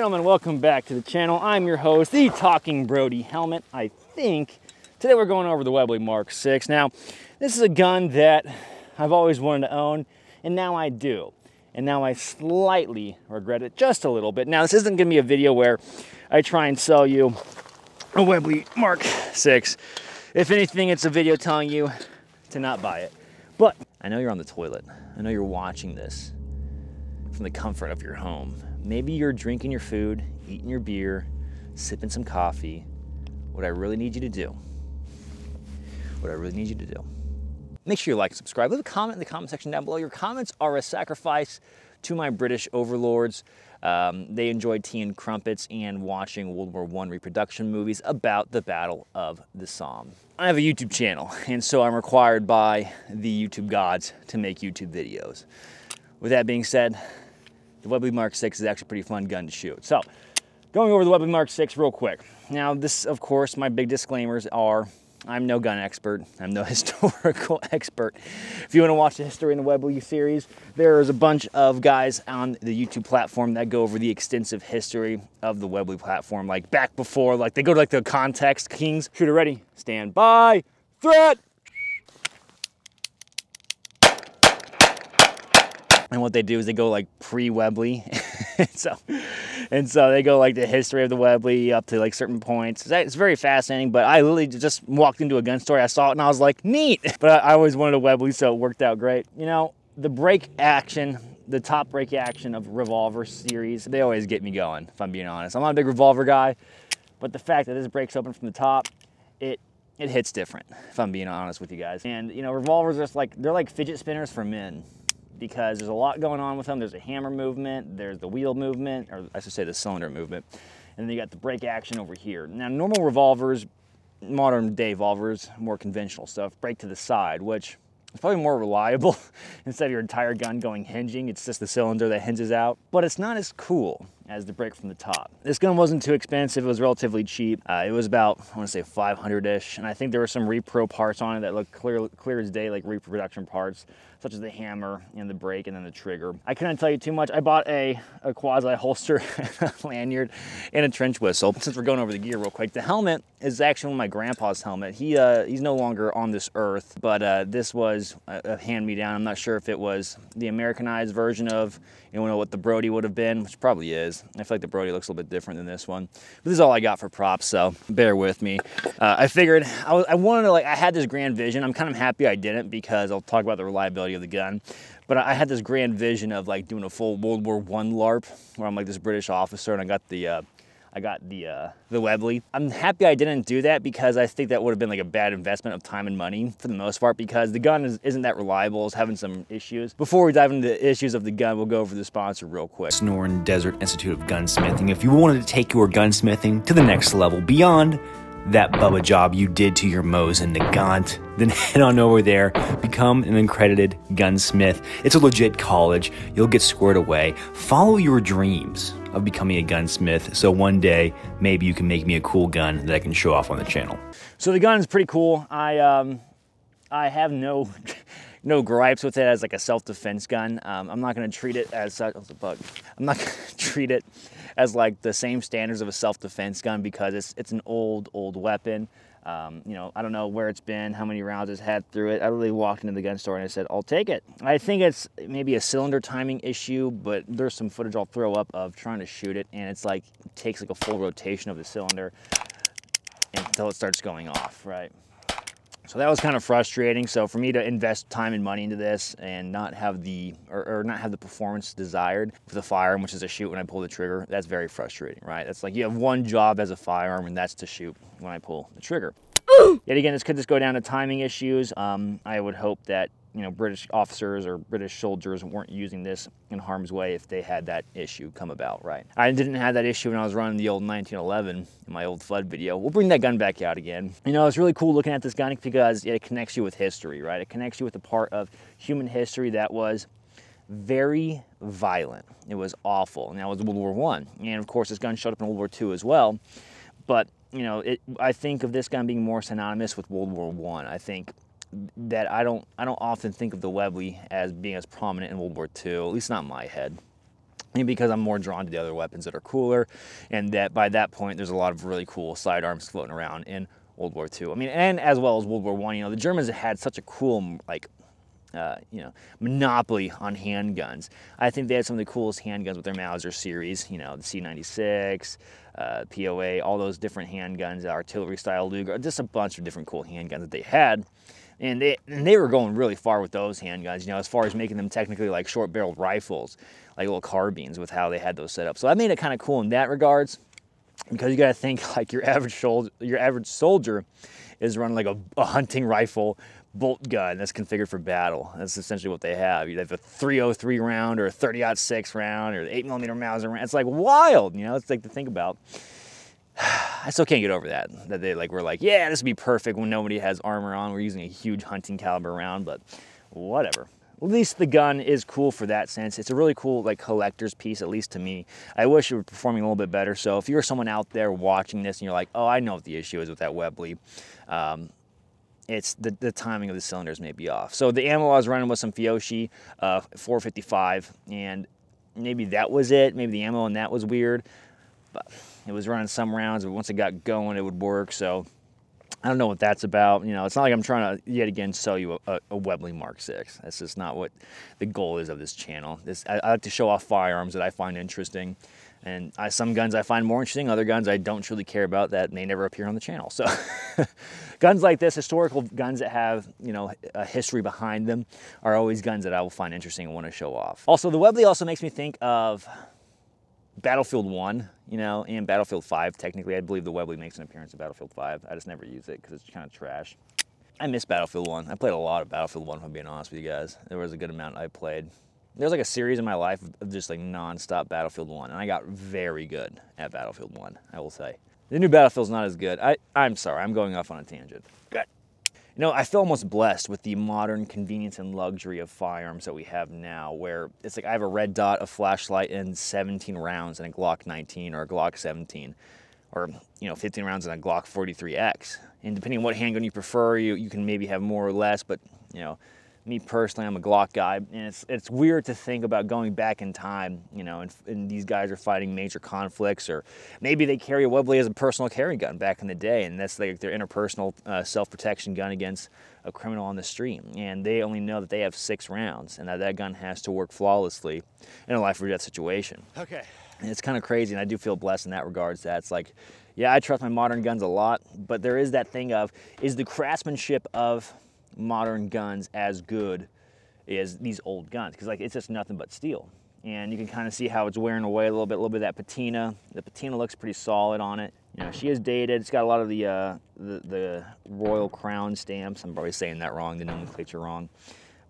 Gentlemen, welcome back to the channel. I'm your host, the Talking Brodie Helmet. I think today we're going over the Webley Mark 6. Now, this is a gun that I've always wanted to own, and now I do. And now I slightly regret it just a little bit. Now, this isn't gonna be a video where I try and sell you a Webley Mark 6. If anything, it's a video telling you to not buy it. But I know you're on the toilet. I know you're watching this from the comfort of your home. Maybe you're drinking your food, eating your beer, sipping some coffee. What I really need you to do, what I really need you to do, make sure you like and subscribe. Leave a comment in the comment section down below. Your comments are a sacrifice to my British overlords. Um, they enjoyed tea and crumpets and watching World War I reproduction movies about the Battle of the Somme. I have a YouTube channel, and so I'm required by the YouTube gods to make YouTube videos. With that being said, the Webley Mark 6 is actually a pretty fun gun to shoot. So, going over the Webley Mark 6 real quick. Now, this, of course, my big disclaimers are I'm no gun expert. I'm no historical expert. If you want to watch the history in the Webley series, there is a bunch of guys on the YouTube platform that go over the extensive history of the Webley platform, like back before, like they go to like the context kings. Shooter ready, stand by, threat. And what they do is they go like pre-Webley. so, and so they go like the history of the Webley up to like certain points. It's very fascinating, but I literally just walked into a gun store. I saw it and I was like, neat. But I always wanted a Webley, so it worked out great. You know, the break action, the top break action of revolver series, they always get me going, if I'm being honest. I'm not a big revolver guy, but the fact that this breaks open from the top, it it hits different, if I'm being honest with you guys. And you know, revolvers are just like, they're like fidget spinners for men because there's a lot going on with them. There's a hammer movement, there's the wheel movement, or I should say the cylinder movement, and then you got the break action over here. Now, normal revolvers, modern day revolvers, more conventional stuff, break to the side, which is probably more reliable instead of your entire gun going hinging. It's just the cylinder that hinges out, but it's not as cool as the break from the top. This gun wasn't too expensive. It was relatively cheap. Uh, it was about, I want to say 500-ish. And I think there were some repro parts on it that looked clear, clear as day, like reproduction parts, such as the hammer and the brake and then the trigger. I couldn't tell you too much. I bought a, a quasi holster lanyard and a trench whistle. Since we're going over the gear real quick, the helmet is actually my grandpa's helmet. He uh, He's no longer on this earth, but uh, this was a, a hand-me-down. I'm not sure if it was the Americanized version of, you know, what the Brodie would have been, which probably is. I feel like the Brodie looks a little bit different than this one. But this is all I got for props, so bear with me. Uh, I figured I, was, I wanted to, like, I had this grand vision. I'm kind of happy I didn't because I'll talk about the reliability of the gun. But I had this grand vision of like doing a full World War One LARP where I'm like this British officer and I got the uh, I got the uh, the Webley. I'm happy I didn't do that because I think that would have been like a bad investment of time and money for the most part because the gun is, isn't that reliable. It's having some issues. Before we dive into the issues of the gun, we'll go over the sponsor real quick. Sonoran Desert Institute of Gunsmithing. If you wanted to take your gunsmithing to the next level beyond that Bubba job you did to your Mosin the Nagant, then head on over there, become an accredited gunsmith. It's a legit college. You'll get squared away. Follow your dreams of becoming a gunsmith so one day maybe you can make me a cool gun that I can show off on the channel. So the gun is pretty cool. I um, I have no no gripes with it as like a self-defense gun. Um, I'm not going to treat it as such. Oh, a bug. I'm not to treat it as like the same standards of a self-defense gun because it's it's an old old weapon. Um, you know, I don't know where it's been, how many rounds it's had through it. I really walked into the gun store and I said, I'll take it. I think it's maybe a cylinder timing issue, but there's some footage I'll throw up of trying to shoot it and it's like, it takes like a full rotation of the cylinder until it starts going off, right? So that was kind of frustrating. So for me to invest time and money into this and not have the, or, or, not have the performance desired for the firearm, which is to shoot when I pull the trigger, that's very frustrating, right? That's like you have one job as a firearm and that's to shoot when I pull the trigger. Yet again, this could just go down to timing issues. Um, I would hope that you know, British officers or British soldiers weren't using this in harm's way if they had that issue come about, right? I didn't have that issue when I was running the old 1911 in my old flood video. We'll bring that gun back out again. You know, it's really cool looking at this gun because it connects you with history, right? It connects you with a part of human history that was very violent. It was awful, and that was World War One. And of course, this gun showed up in World War Two as well. But you know, it, I think of this gun being more synonymous with World War One. I. I think that I don't I don't often think of the Webley as being as prominent in World War II, at least not in my head. And because I'm more drawn to the other weapons that are cooler, and that by that point there's a lot of really cool sidearms floating around in World War II. I mean, and as well as World War One. You know, the Germans had such a cool like uh, you know, monopoly on handguns. I think they had some of the coolest handguns with their Mauser series, you know, the C96, uh, P08, all those different handguns, artillery style Luger, just a bunch of different cool handguns that they had. And they, and they were going really far with those handguns, you know, as far as making them technically like short barreled rifles, like little carbines with how they had those set up. So that made it kind of cool in that regards because you got to think like your average soldier, your average soldier is running like a, a hunting rifle bolt gun that's configured for battle. That's essentially what they have. You have a 303 round or a 30-06 round or 8 millimeter Mauser round. It's like wild, you know. It's like to think about. I still can't get over that. That they like were like, yeah, this would be perfect when nobody has armor on. We're using a huge hunting caliber round, but whatever. At least the gun is cool for that sense. It's a really cool like collector's piece, at least to me. I wish it were performing a little bit better. So if you're someone out there watching this and you're like, oh, I know what the issue is with that Webley, um, it's the, the timing of the cylinders may be off. So the ammo I was running was some Fiocchi uh, 455, and maybe that was it. Maybe the ammo on that was weird, but it was running some rounds, but once it got going, it would work. So I don't know what that's about. You know, it's not like I'm trying to yet again sell you a, a Webley Mark 6. That's just not what the goal is of this channel. This I, I like to show off firearms that I find interesting. And I, some guns I find more interesting, other guns I don't truly care about that may never appear on the channel. So guns like this, historical guns that have, you know, a history behind them are always guns that I will find interesting and want to show off. Also, the Webley also makes me think of Battlefield 1, you know, and Battlefield 5. Technically, I believe the Webley makes an appearance in Battlefield 5. I just never use it because it's kind of trash. I miss Battlefield 1. I played a lot of Battlefield 1, if I'm being honest with you guys. There was a good amount I played there's like a series in my life of just like non-stop Battlefield 1, and I got very good at Battlefield 1, I will say. The new Battlefield's not as good. I, I'm sorry, I'm going off on a tangent. Good. You know, I feel almost blessed with the modern convenience and luxury of firearms that we have now, where it's like I have a red dot, a flashlight, and 17 rounds in a Glock 19 or a Glock 17, or, you know, 15 rounds in a Glock 43X. And depending on what handgun you prefer, you, you can maybe have more or less, but, you know, me personally, I'm a Glock guy, and it's it's weird to think about going back in time, you know, and, and, these guys are fighting major conflicts, or maybe they carry a Webley as a personal carry gun back in the day, and that's like their interpersonal uh, self-protection gun against a criminal on the street, and they only know that they have six rounds, and that that gun has to work flawlessly in a life or death situation. Okay. And it's kind of crazy, and I do feel blessed in that regards. That it's like, yeah, I trust my modern guns a lot, but there is that thing of is the craftsmanship of modern guns as good as these old guns because like it's just nothing but steel. And you can kind of see how it's wearing away a little bit a little bit of that patina. The patina looks pretty solid on it. You know she is dated. It's got a lot of the uh, the, the royal crown stamps. I'm probably saying that wrong the nomenclature wrong.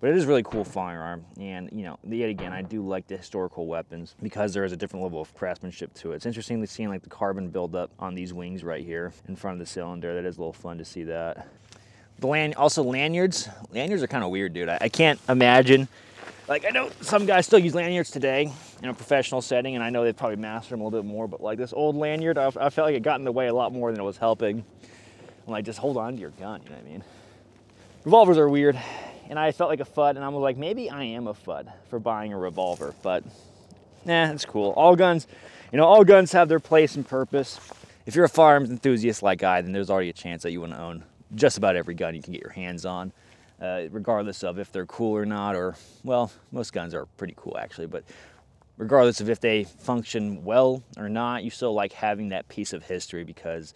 But it is really cool firearm. And you know yet again i do like the historical weapons because there is a different level of craftsmanship to it. It's interesting to see like the carbon buildup on these wings right here in front of the cylinder. That is a little fun to see that the land, also lanyards. Lanyards are kind of weird, dude. I, I can't imagine. Like I know some guys still use lanyards today in a professional setting, and I know they've probably mastered them a little bit more. But like this old lanyard, I, I felt like it got in the way a lot more than it was helping. I'm like, just hold on to your gun. You know what I mean? Revolvers are weird, and I felt like a FUD, and I was like, maybe I am a FUD for buying a revolver, but nah, it's cool. All guns, you know, all guns have their place and purpose. If you're a firearms enthusiast like I, then there's already a chance that you want to own just about every gun you can get your hands on, uh, regardless of if they're cool or not, or, well, most guns are pretty cool actually, but regardless of if they function well or not, you still like having that piece of history because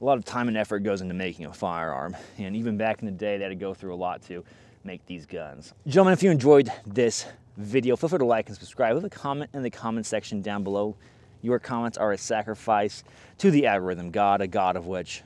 a lot of time and effort goes into making a firearm. And even back in the day, they had to go through a lot to make these guns. Gentlemen, if you enjoyed this video, feel free to like and subscribe. Leave a comment in the comment section down below. Your comments are a sacrifice to the algorithm god, a god of which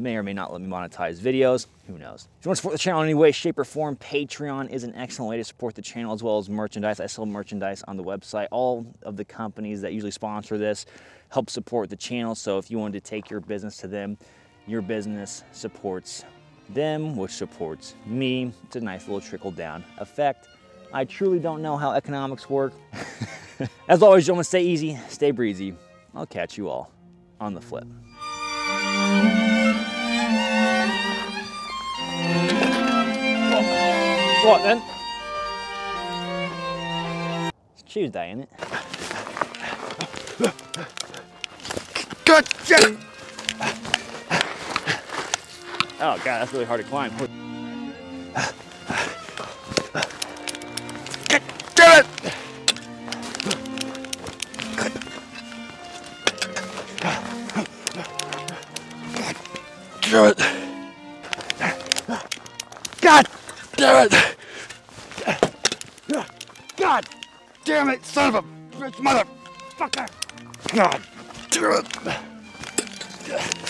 may or may not let me monetize videos. Who knows? If you want to support the channel in any way, shape, or form, Patreon is an excellent way to support the channel as well as merchandise. I sell merchandise on the website. All of the companies that usually sponsor this help support the channel. So if you wanted to take your business to them, your business supports them, which supports me. It's a nice little trickle down effect. I truly don't know how economics work. As always, gentlemen, stay easy, stay breezy. I'll catch you all on the flip. Alright then. It's Tuesday, isn't it? God damn! Oh god, that's really hard to climb. God damn it! God damn it! God damn it! Damn it, son of a bitch motherfucker! God damn it!